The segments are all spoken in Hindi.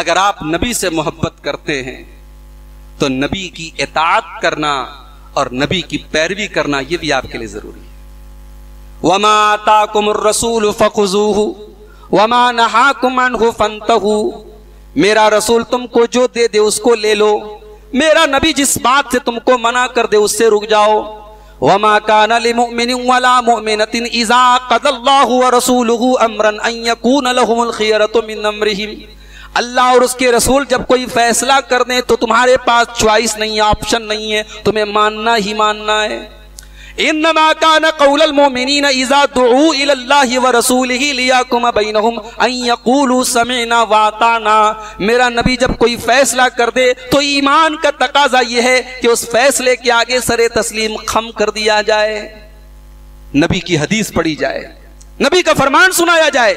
अगर आप नबी से मोहब्बत करते हैं तो नबी की इतात करना और नबी की पैरवी करना यह भी आपके लिए ज़रूरी है। वमा ताकुमुर रसूल फखुजूहु, वमा नहाकुम अनहु फंतहु। मेरा रसूल तुमको जो दे दे उसको ले लो। मेरा नबी जिस बात से तुमको मना कर दे उससे रुक जाओ। वमा कान लिमुमिन वला मुमिनतिन इजा कदल्लाहु व रसूलुहु अमरन अन यकून लहुमुल खियरतु मिन अमरिहिम। अल्लाह और उसके रसूल जब कोई फैसला कर दें तो तुम्हारे पास च्वाइस नहीं है ऑप्शन नहीं है। तुम्हें मानना ही मानना है। इन्नमा कान कौलल मोमिनीन इजा दुऊ इलल्लाहि व रसूलिही लियाकुम बैनहुम अन यकूलू समीना वाताना। मेरा नबी जब कोई फैसला कर दे तो ईमान का तकाजा यह है कि उस फैसले के आगे सरे तस्लीम खम कर दिया जाए। नबी की हदीस पढ़ी जाए। नबी का फरमान सुनाया जाए।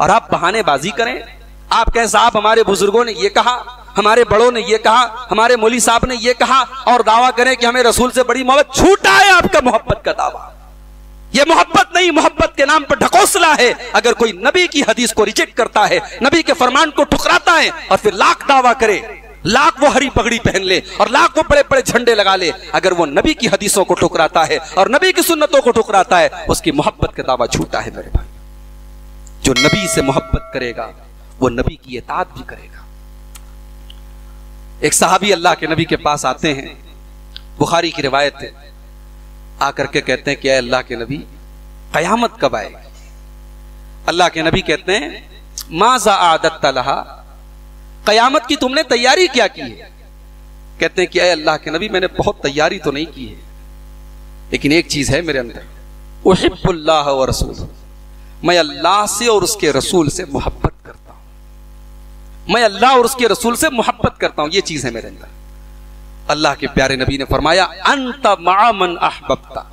और आप बहानेबाजी करें। आप कहें साहब हमारे बुज़ुर्गों ने ये कहा, हमारे बड़ों ने ये कहा, हमारे मोली साहब ने ये कहा और दावा करें कि हमें रसूल से बड़ी मोहब्बत छूटा है आपका मोहब्बत का दावा। ये मोहब्बत नहीं, मोहब्बत के नाम पर ढकोसला है। अगर कोई नबी की हदीस को रिजेक्ट करता है, नबी के फरमान को ठुकराता है और फिर लाख दावा करे, लाख वो हरी पगड़ी पहन ले और लाख वो बड़े बड़े झंडे लगा ले, अगर वो नबी की हदीसों को ठुकराता है और नबी की सुन्नतों को ठुकराता है, उसकी मोहब्बत का दावा छूटा है मेरे भाई। जो नबी से मोहब्बत करेगा वो नबी की एतात भी करेगा। एक साहबी अल्लाह के नबी के पास आते हैं। बुखारी की रिवायत है। आकर के कहते हैं कि अल्लाह के नबी, कयामत कब आएगी? अल्लाह के नबी कहते हैं, माजा आदत कयामत की तुमने तैयारी क्या की है? कहते हैं कि अल्लाह के नबी, मैंने बहुत तैयारी तो नहीं की है, लेकिन एक चीज़ है मेरे अंदर वहिबुल्लाह रसूल मैं अल्लाह से और उसके रसूल से मोहब्बत मैं अल्लाह और उसके रसूल से मोहब्बत करता हूँ। ये चीज़ है मेरे अंदर। अल्लाह के प्यारे नबी ने फरमाया, अंत मामन अहबता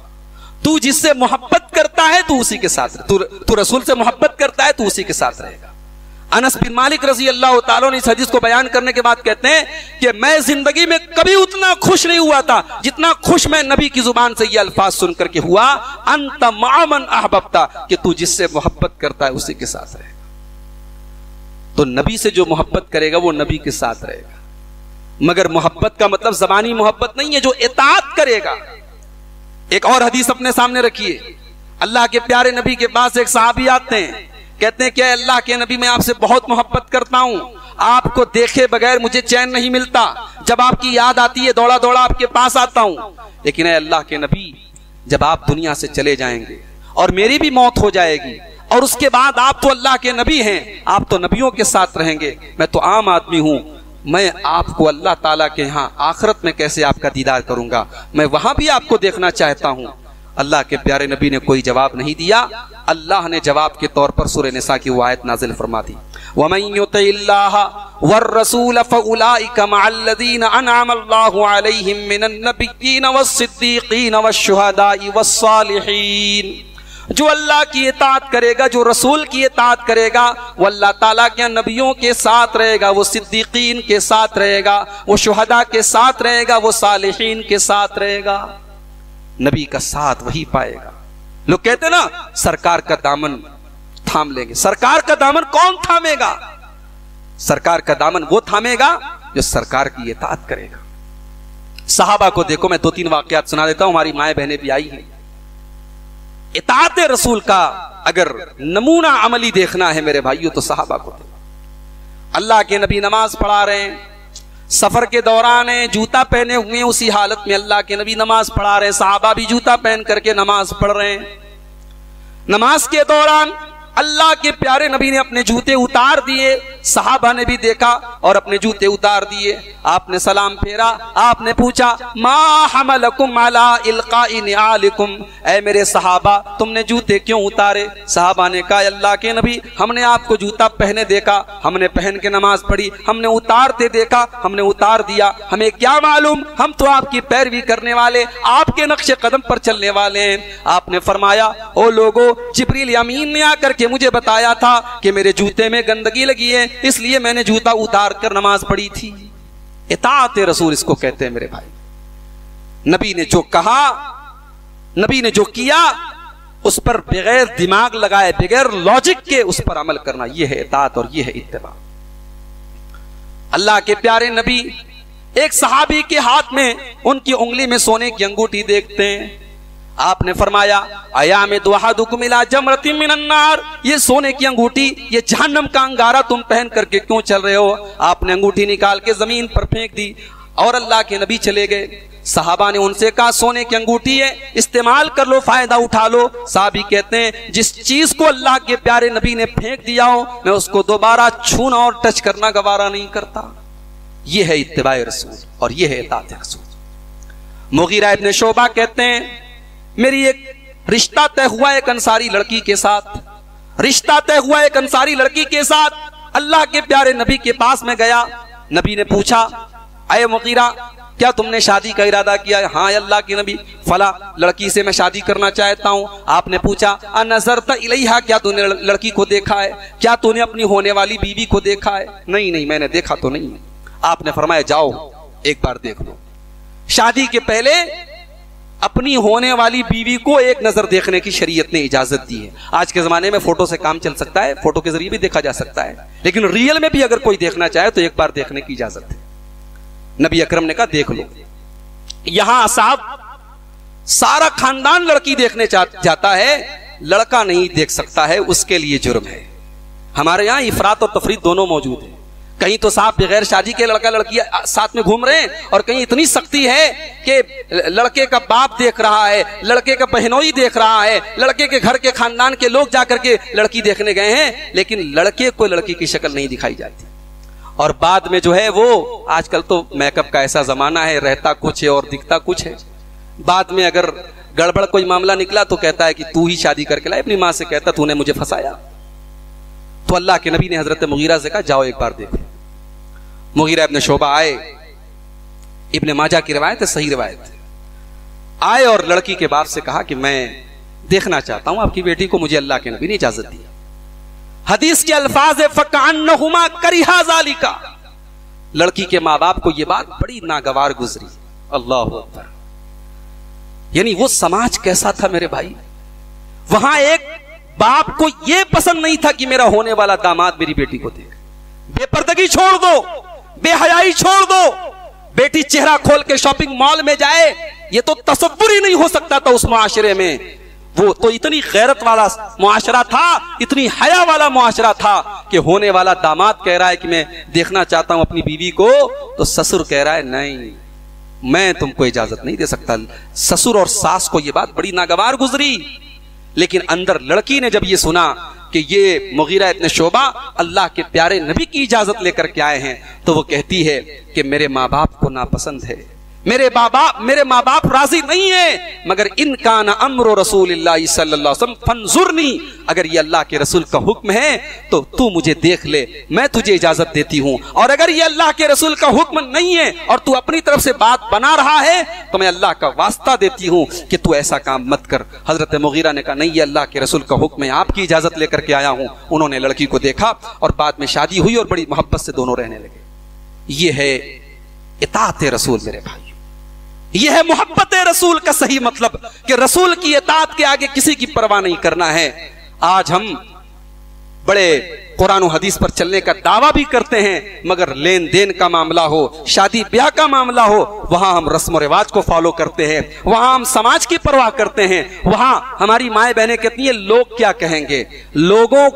तू जिससे मोहब्बत करता है, तू उसी के साथ तू तू रसूल से मोहब्बत करता है, तू उसी के साथ रहेगा। अनस बिन मालिक रज़ी अल्लाह ताला ने इस हदीस को बयान करने के बाद कहते हैं कि मैं ज़िंदगी में कभी उतना खुश नहीं हुआ था जितना खुश मैं नबी की ज़ुबान से ये अल्फाज सुनकर के हुआ, अंत मामन अहबता कि तू जिससे मोहब्बत करता है, उसी के साथ रहेगा तो नबी से जो मोहब्बत करेगा वो नबी के साथ रहेगा। मगर मोहब्बत का मतलब जबानी मोहब्बत नहीं है, जो इतात करेगा। एक और हदीस अपने सामने रखिए। अल्लाह के प्यारे नबी के पास एक साहबी आते हैं। कहते हैं कि अल्लाह के नबी, मैं आपसे बहुत मोहब्बत करता हूँ। आपको देखे बगैर मुझे चैन नहीं मिलता। जब आपकी याद आती है दौड़ा दौड़ा आपके पास आता हूँ। लेकिन अल्लाह के नबी, जब आप दुनिया से चले जाएँगे और मेरी भी मौत हो जाएगी और उसके बाद आप तो अल्लाह के नबी हैं, आप तो नबियों के साथ रहेंगे। मैं तो आम आदमी हूँ। मैं आपको अल्लाह ताला के यहाँ आखरत में कैसे आपका दीदार करूँगा? मैं वहाँ भी आपको देखना चाहता हूँ। अल्लाह के प्यारे नबी ने कोई जवाब नहीं दिया। अल्लाह ने जवाब के तौर पर सूर्य निसा की वो आयत नाजिल फरमा दी। फउलाइका जो अल्लाह की इतात करेगा, जो रसूल की इतात करेगा, वो अल्लाह ताला के नबियों के साथ रहेगा, वो सिद्दीकीन के साथ रहेगा, वो शुहदा के साथ रहेगा, वो सालिहीन के साथ रहेगा। नबी का साथ वही पाएगा। लोग कहते ना, सरकार का दामन थाम लेंगे। सरकार का दामन कौन थामेगा? सरकार का दामन वो थामेगा जो सरकार की इतात करेगा। साहबा को देखो, मैं दो तीन वाकयात सुना देता हूँ, हमारी माए बहनें भी आई हैं। इतात रसूल का अगर नमूना अमली देखना है मेरे भाइयों तो साहबा को अल्लाह के नबी नमाज़ पढ़ा रहे हैं, सफ़र के दौरान है, जूता पहने हुए उसी हालत में अल्लाह के नबी नमाज़ पढ़ा रहे हैं, साहबा भी जूता पहन करके नमाज़ पढ़ रहे हैं। नमाज़ के दौरान अल्लाह के प्यारे नबी ने अपने जूते उतार दिए साहबा ने भी देखा और अपने जूते उतार दिए। आपने सलाम फेरा, आपने पूछा, मा ऐ मेरे साहबा, तुमने जूते क्यों उतारे? साहबा ने कहा, अल्लाह के नबी, हमने आपको जूता पहने देखा, हमने पहन के नमाज़ पढ़ी, हमने उतारते देखा, हमने उतार दिया। हमें क्या मालूम, हम तो आपकी पैरवी करने वाले, आपके नक्शे कदम पर चलने वाले हैं। आपने फरमाया, ओ लोगो, जिब्रील यमीन ने आकर के मुझे बताया था कि मेरे जूते में गंदगी लगी है इसलिए मैंने जूता उतार कर नमाज़ पढ़ी थी। इतात रसूल इसको कहते हैं मेरे भाई। नबी ने जो कहा, नबी ने जो किया, उस पर बगैर दिमाग लगाए, बगैर लॉजिक के उस पर अमल करना यह है इतात और यह है इत्तेबा। अल्लाह के प्यारे नबी, एक सहाबी के हाथ में, उनकी उंगली में सोने की अंगूठी देखते हैं। आपने फरमाया में मिला जमरती मिनन्नार ये सोने की अंगूठी, ये जहन्नम का अंगारा तुम पहन करके क्यों चल रहे हो? आपने अंगूठी निकाल के ज़मीन पर फेंक दी, और अल्लाह के नबी चले गए। साहबा ने उनसे कहा, सोने की अंगूठी है, इस्तेमाल कर लो, फ़ायदा उठा लो। साहबी कहते हैं, जिस चीज़ को अल्लाह के प्यारे नबी ने फेंक दिया हो, मैं उसको दोबारा छूना और टच करना गवारा नहीं करता। यह है इतबा रसूल, और यह है इतात रसूल। मुगीरा इब्ने शोभा कहते हैं मेरी एक रिश्ता तय हुआ एक अंसारी लड़की के साथ। रिश्ता तय हुआ एक अंसारी लड़की के साथ। अल्लाह के प्यारे नबी के पास में गया। नबी ने पूछा, अय मुगीरा, क्या तुमने शादी का इरादा किया? है हाँ अल्लाह की नबी। फला, लड़की से मैं शादी करना चाहता हूँ। आपने पूछा नज़र इलाहा, क्या तूने लड़की को देखा है? क्या तूने अपनी होने वाली बीवी को देखा है? नहीं नहीं, मैंने देखा तो नहीं। आपने फरमाया, जाओ, एक बार देख लो। शादी के पहले अपनी होने वाली बीवी को एक नज़र देखने की शरीयत ने इजाज़त दी है। आज के जमाने में फ़ोटो से काम चल सकता है, फ़ोटो के ज़रिए भी देखा जा सकता है। लेकिन रियल में भी अगर कोई देखना चाहे तो एक बार देखने की इजाज़त है। नबी अकरम ने कहा, देख लो, यहाँ साहब सारा खानदान लड़की देखने जाता है, लड़का नहीं देख सकता है, उसके लिए जुर्म है। हमारे यहाँ इफरात और तफरीत दोनों मौजूद है। कहीं तो साहब बगैर शादी के लड़का लड़की साथ में घूम रहे हैं और कहीं इतनी सख्ती है कि लड़के का बाप देख रहा है, लड़के का बहनोई देख रहा है, लड़के के घर के खानदान के लोग जाकर के लड़की देखने गए हैं, लेकिन लड़के को लड़की की शक्ल नहीं दिखाई जाती। और बाद में जो है वो, आजकल तो मेकअप का ऐसा जमाना है, रहता कुछ है और दिखता कुछ है। बाद में अगर गड़बड़ कोई मामला निकला तो कहता है कि तू ही शादी करके लाए, अपनी माँ से कहता, तूने मुझे फंसाया। तो अल्लाह के नबी ने हज़रत मुगीरा से कहा, जाओ एक बार देखो। मुगीरा अपने शोभा आए। इब्ने माजा की रिवायत है, सही रिवायत। आए और लड़की के बाप से कहा कि मैं देखना चाहता हूँ, आपकी बेटी को मुझे अल्लाह के नबी ने इजाज़त दी। हदीस के अल्फाज फकानुमा करिहा लड़की के माँ बाप को यह बात बड़ी नागवार गुजरी। अल्लाह यानी वो समाज कैसा था मेरे भाई? वहाँ एक बाप को यह पसंद नहीं था कि मेरा होने वाला दामाद मेरी बेटी को दे बेपर्दगी छोड़ दो। बेहयाई छोड़ दो। बेटी चेहरा खोल के शॉपिंग मॉल में जाए, ये तो तस्वुर ही नहीं हो सकता था उस मुआशरे में। वो तो इतनी गैरत वाला मुआशरा था, इतनी हया वाला मुआशरा था कि होने वाला दामाद कह रहा है कि मैं देखना चाहता हूँ अपनी बीवी को तो ससुर कह रहा है, नहीं, मैं तुमको इजाज़त नहीं दे सकता। ससुर और सास को यह बात बड़ी नागवार गुजरी। लेकिन अंदर लड़की ने जब ये सुना कि ये मुगीरा इतने शोभा अल्लाह के प्यारे नबी की इजाज़त लेकर के आए हैं तो वो कहती है कि मेरे माँ बाप को नापसंद है। मेरे बाबा, मेरे माँ बाप राज़ी नहीं है, मगर इनका न अमर रसूल फंजुरनी। अगर ये अल्लाह के रसूल का हुक्म है तो तू मुझे देख ले, मैं तुझे इजाज़त देती हूँ। और अगर ये अल्लाह के रसूल का हुक्म नहीं है, और तू अपनी तरफ़ से बात बना रहा है तो मैं अल्लाह का वास्ता देती हूँ कि तू ऐसा काम मत कर। हज़रत मुगीरा ने कहा, नहीं, ये अल्लाह के रसूल का हुक्म है, आपकी इजाज़त लेकर के आया हूँ। उन्होंने लड़की को देखा, और बाद में शादी हुई और बड़ी मोहब्बत से दोनों रहने लगे। ये है इतात रसूल मेरे भाई यह है मोहब्बत रसूल का सही मतलब कि रसूल की एतात के आगे किसी की परवाह नहीं करना है। आज हम बड़े कुरान हदीस पर चलने का दावा भी करते हैं, मगर लेन देन का मामला हो शादी ब्याह का मामला हो, वहाँ हम रस्म रिवाज को फॉलो करते हैं, वहाँ हम समाज की परवाह करते हैं, वहाँ हमारी माए बहनें कहती हैं, लोग क्या कहेंगे? लोगों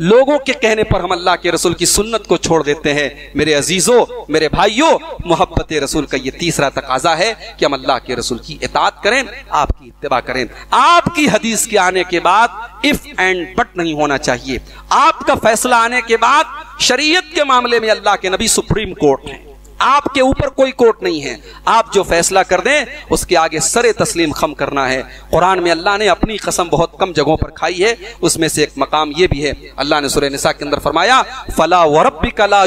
लोगों के कहने पर हम अल्लाह के रसूल की सुन्नत को छोड़ देते हैं। मेरे अजीजों, मेरे भाइयों, मोहब्बत रसूल का ये तीसरा तकाजा है कि हम अल्लाह के रसूल की इतात करें, आपकी इतवा करें। आपकी हदीस के आने के बाद इफ़ एंड बट नहीं होना चाहिए। आपका फैसला आने के बाद शरीयत के मामले में अल्लाह के नबी सुप्रीम कोर्ट है। आपके ऊपर कोई कोर्ट नहीं है। आप जो फैसला कर दें, उसके आगे सरे तस्लीम खम करना है। कुरान में अल्लाह ने अपनी कसम बहुत कम जगहों पर खाई है, उसमें से एक मकाम ये भी है। अल्लाह ने सुरह निसा के अंदर फरमाया, फला वरबी कला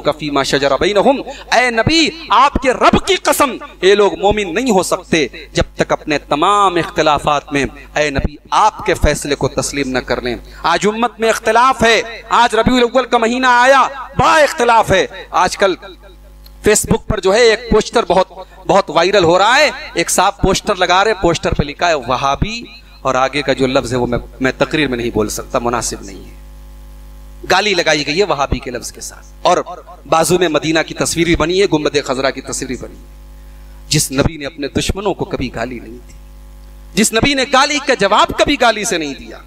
कफीमा शजर ए नबी, आपके रब की कसम ये लोग मोमिन नहीं हो सकते जब तक अपने तमाम इख्तलाफात में ए नबी, आपके फैसले को तस्लीम न कर लें। आज उम्मत में इख्तलाफ है। आज रबी का महीना आया बड़ा इख्तलाफ है। आज आजकल फेसबुक पर जो है एक पोस्टर बहुत बहुत वायरल हो रहा है। एक साफ़ पोस्टर लगा रहे पोस्टर पे लिखा है, वहाबी और आगे का जो लफ्ज है वो मैं मैं तकरीर में नहीं बोल सकता, मुनासिब नहीं है। गाली लगाई गई है वहाबी के लफ्ज के साथ। और बाजू में मदीना की तस्वीर भी बनी है गुंबद खजरा की तस्वीर बनी है। जिस नबी ने अपने दुश्मनों को कभी गाली नहीं दी, जिस नबी ने गाली का जवाब कभी गाली से नहीं दिया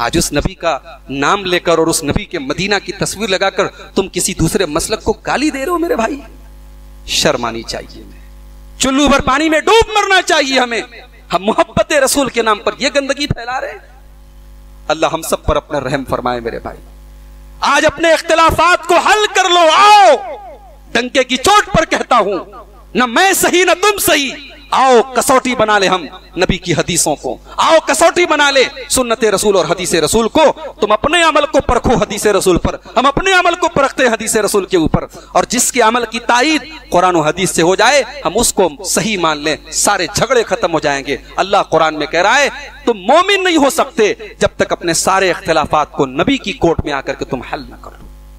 आज उस नबी का नाम लेकर और उस नबी के मदीना की तस्वीर लगाकर तुम किसी दूसरे मसलक को गाली दे रहे हो मेरे भाई? शर्मानी चाहिए चुल्लू भर पानी में डूब मरना चाहिए हमें। हम मोहब्बत रसूल के नाम पर यह गंदगी फैला रहे अल्लाह हम सब पर अपना रहम फरमाए मेरे भाई। आज अपने इख्तलाफात को हल कर लो, आओ। डंके की चोट पर कहता हूँ, न मैं सही, न तुम सही। आओ कसौटी बना ले हम नबी की हदीसों को। आओ कसौटी बना ले सुन्नत रसूल और हदीस रसूल को। तुम अपने अमल को परखो हदीस रसूल पर। हम अपने अमल को परखते हदीस रसूल के ऊपर। और जिसके अमल की तायद कुरान और हदीस से हो जाए, हम उसको सही मान लें। सारे झगड़े खत्म हो जाएँगे। अल्लाह कुरान में कह रहा है, तुम मोमिन नहीं हो सकते जब तक अपने सारे इख्तलाफात को नबी की कोर्ट में आकर के तुम हल ना करो।